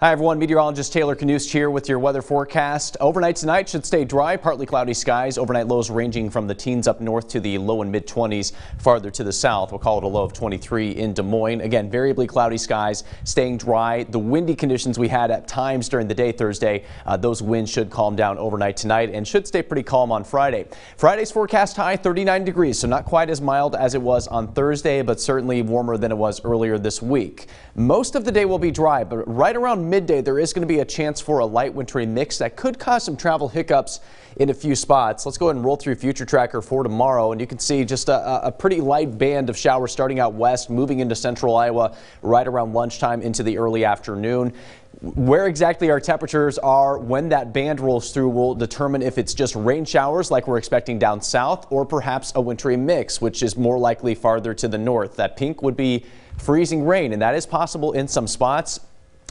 Hi everyone, meteorologist Taylor Knust here with your weather forecast. Overnight tonight should stay dry, partly cloudy skies. Overnight lows ranging from the teens up north to the low and mid 20s farther to the south. We'll call it a low of 23 in Des Moines. Again, variably cloudy skies, staying dry. The windy conditions we had at times during the day Thursday, uh, those winds should calm down overnight tonight and should stay pretty calm on Friday. Friday's forecast high 39 degrees, so not quite as mild as it was on Thursday, but certainly warmer than it was earlier this week. Most of the day will be dry, but right around midday, there is going to be a chance for a light wintry mix that could cause some travel hiccups in a few spots. Let's go ahead and roll through future tracker for tomorrow and you can see just a, a, pretty light band of showers starting out west moving into central Iowa right around lunchtime into the early afternoon. Where exactly our temperatures are when that band rolls through will determine if it's just rain showers like we're expecting down south or perhaps a wintry mix which is more likely farther to the north. That pink would be freezing rain and that is possible in some spots.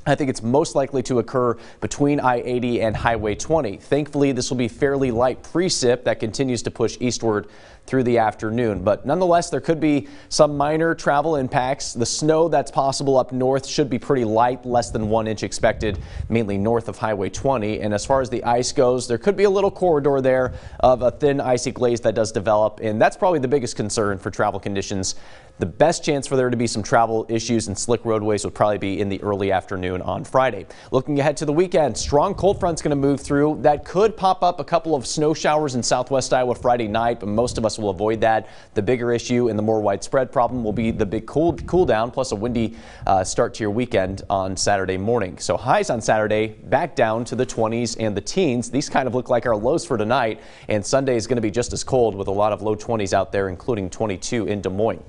I think it's most likely to occur between I-80 and Highway 20. Thankfully, this will be fairly light precip that continues to push eastward through the afternoon. But nonetheless, there could be some minor travel impacts. The snow that's possible up north should be pretty light, less than one inch expected, mainly north of Highway 20. And as far as the ice goes, there could be a little corridor there of a thin icy glaze that does develop. And that's probably the biggest concern for travel conditions the best chance for there to be some travel issues and slick roadways would probably be in the early afternoon on Friday. Looking ahead to the weekend, strong cold front's going to move through. That could pop up a couple of snow showers in southwest Iowa Friday night, but most of us will avoid that. The bigger issue and the more widespread problem will be the big cool, cool down plus a windy uh, start to your weekend on Saturday morning. So highs on Saturday back down to the 20s and the teens. These kind of look like our lows for tonight, and Sunday is going to be just as cold with a lot of low 20s out there, including 22 in Des Moines.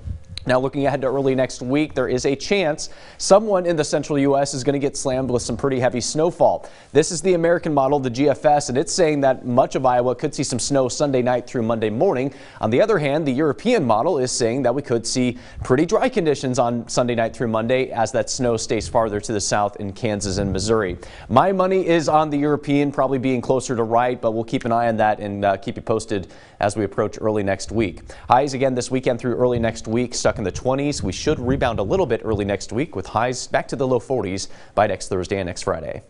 Now looking ahead to early next week, there is a chance someone in the central U.S. is going to get slammed with some pretty heavy snowfall. This is the American model, the GFS, and it's saying that much of Iowa could see some snow Sunday night through Monday morning. On the other hand, the European model is saying that we could see pretty dry conditions on Sunday night through Monday as that snow stays farther to the south in Kansas and Missouri. My money is on the European, probably being closer to right, but we'll keep an eye on that and uh, keep you posted as we approach early next week. Highs again this weekend through early next week stuck in the 20s. We should rebound a little bit early next week with highs back to the low 40s by next Thursday and next Friday.